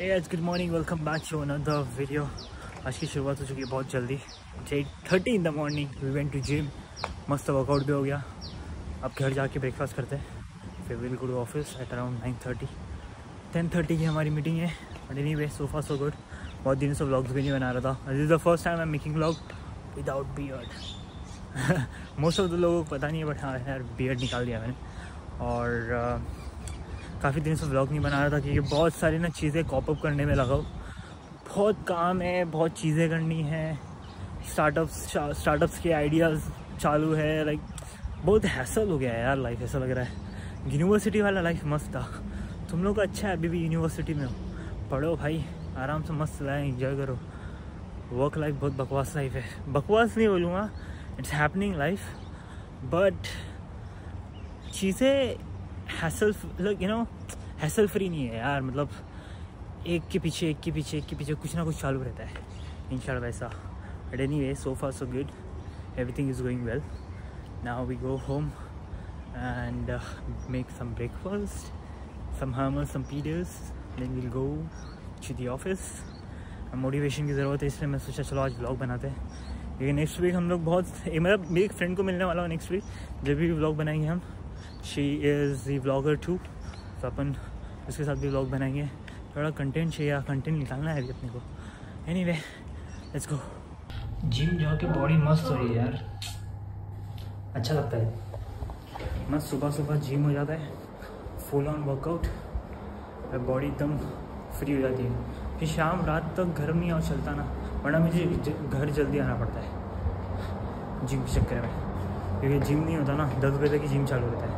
As good morning welcome back to another video आज की शुरुआत हो चुकी है बहुत जल्दी. Eight thirty in the morning we went to gym मस्त वर्कआउट भी हो गया. अब घर जाके ब्रेकफास्ट करते हैं. फिर will go to office at around nine thirty ten thirty की हमारी मीटिंग है. But anyway so far so good बहुत दिन से ब्लॉग्स भी नहीं बना रहा था. This is the first time I making vlog without beard most of the लोगों को पता नहीं है बट हाँ यार बियर्ड निकाल दिया मैंने. और uh, काफ़ी दिन से व्लॉग नहीं बना रहा था क्योंकि बहुत सारी ना चीज़ें कॉपअप करने में लगा बहुत काम है, बहुत चीज़ें करनी है। स्टार्टअप्स स्टार्टअप्स के आइडियाज़ चालू है लाइक बहुत हैसल हो गया है यार लाइफ ऐसा लग रहा है। यूनिवर्सिटी वाला लाइफ मस्त था। तुम लोग अच्छा है, अभी भी यूनिवर्सिटी में हो। पढ़ो भाई, आराम से मस्त लाए इंजॉय करो। वर्क लाइफ बहुत बकवास लाइफ है। बकवास नहीं बोलूँगा इट्स हैपनिंग लाइफ बट चीज़ें हैसल मतलब यू नो हैसल फ्री नहीं है यार मतलब एक के पीछे एक के पीछे एक के पीछे कुछ ना कुछ चालू रहता है इन वैसा। But anyway so far so good everything is going well now we go home and make some breakfast some hummus, some pizzas, then we'll go to the office. Motivation की ज़रूरत है इसलिए मैं सोचा चलो आज ब्लॉग बनाते हैं। लेकिन नेक्स्ट वीक हम लोग बहुत मतलब मेरे एक फ्रेंड को मिलने वाला हूँ नेक्स्ट वीक जब भी ब्लॉग बनाएँगे हम। She is the blogger too तो अपन उसके साथ भी ब्लॉग बनाएँगे। थोड़ा कंटेंट चाहिए कंटेंट निकालना है अभी अपने को। Anyway let's go gym जाके बॉडी मस्त हो रही है यार। अच्छा लगता है। मस्त सुबह सुबह जिम हो जाता है। फुल ऑन वर्कआउट और बॉडी एकदम फ्री हो जाती है। फिर शाम रात तक घर नहीं और चलता ना। वरना मुझे घर जल्दी आना पड़ता है। जिम के चक्कर में। क्योंकि जिम नहीं होता ना। दस बजे तक ही जिम चालू रहता है।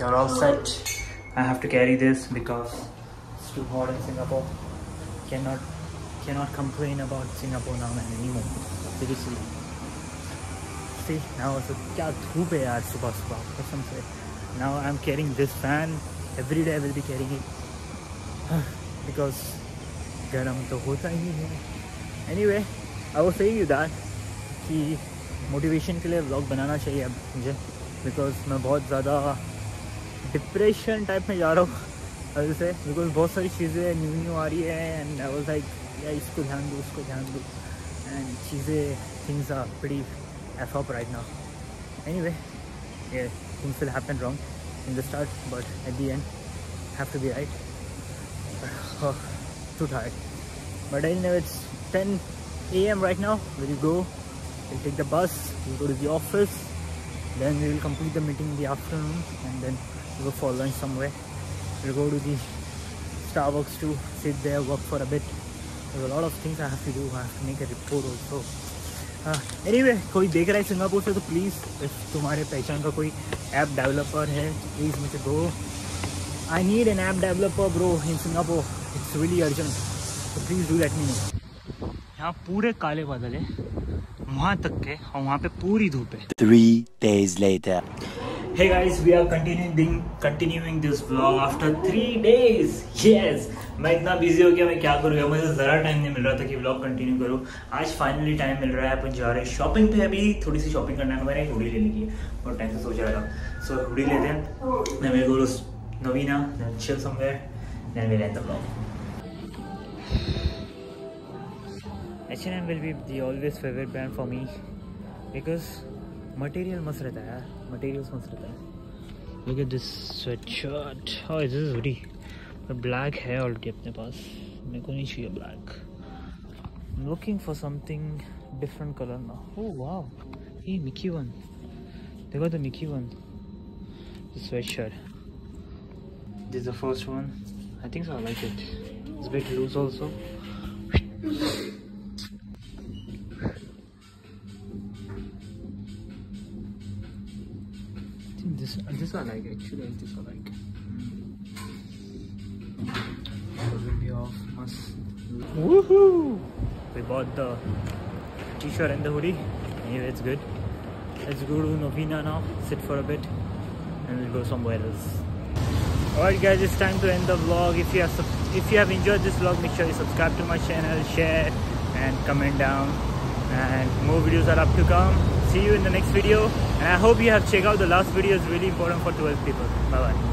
you're all set i have to carry this because it's too hot in singapore cannot cannot complain about singapore now anymore seriously see now so kya dhoop hai yaar subah subah kasam se now i'm carrying this fan every day i will be carrying it because garam to hota hi hai anyway i was saying you that कि motivation के लिए vlog बनाना चाहिए अब मुझे because मैं बहुत ज़्यादा depression type में जा रहा हूँ अभी से बिकॉज़ बहुत सारी चीज़ें न्यू न्यू आ रही है एंड आई वॉज़ लाइक या इसको ध्यान दो उसको ध्यान दो एंड चीज़ें थिंग्स आर बड़ी F up right now anyway ये things will happen wrong in the start but at the end have to be right to tired but I know it's 10 a.m. right now. We'll go, we'll take the bus, we'll go to the office, then we will complete the meeting in the afternoon, and then we'll go for lunch somewhere. We'll go to the Starbucks to sit there, work for a bit. There's a lot of things I have to do. I have to make a report also. uh, anyway, कोई देख रहा है Singapore से तो please तुम्हारे पहचान का कोई ऐप डेवलपर है प्लीज़ मुझे दो I need an app developer bro in Singapore it's really urgent तो please do let me know यहाँ पूरे काले बादल है वहाँ तक के और वहाँ पे पूरी धूप है Three days later. Hey guys, we are continuing continuing this vlog after three days. Yes, मैं इतना बिज़ी हो गया मैं क्या करूँ? मुझे तो ज़रा टाइम नहीं मिल रहा था कि व्लॉग कंटिन्यू करूँ। आज फाइनली टाइम मिल रहा है अपन जा रहे हैं शॉपिंग पे। अभी थोड़ी सी शॉपिंग करना है मैंने एक हुडी लेने की बहुत टाइम से सोच रहा था। सो हुडी लेते हैं। मेरे गुरु नवीना चल somewhere then we let the vlog H&M will be the always favorite brand for me because material मस्त रहता है यार। मटेरियल्स मस्त रहता है look at this sweatshirt how is this hoodie black है ऑलरेडी अपने पास मेरे को नहीं चाहिए black looking for something different colour ना ओ वाह ये मिकी वन देखो the Mickey one the sweatshirt This is the first one. I think so. I like it. It's a bit loose also. This I like actually. This I like. Woohoo! We bought the t-shirt and the hoodie. Anyway, it's good. Let's go to Novena now. Sit for a bit, and we'll go somewhere else. Alright, guys, it's time to end the vlog. If you have if you have enjoyed this vlog, make sure you subscribe to my channel, share, and comment down. And more videos are up to come. See you in the next video. And I hope you have checked out the last video. It's really important for 12 people. Bye bye.